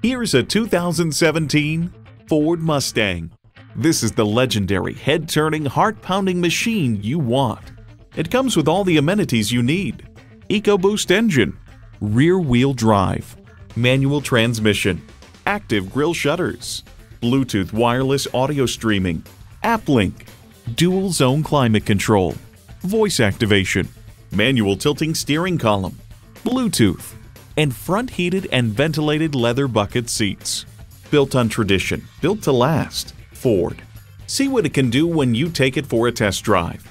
Here's a 2017 Ford Mustang. This is the legendary head-turning, heart-pounding machine you want. It comes with all the amenities you need. EcoBoost engine, rear-wheel drive, manual transmission, active grille shutters, Bluetooth wireless audio streaming, app link, dual zone climate control, voice activation, manual tilting steering column, Bluetooth, and front heated and ventilated leather bucket seats. Built on tradition, built to last. Ford. See what it can do when you take it for a test drive.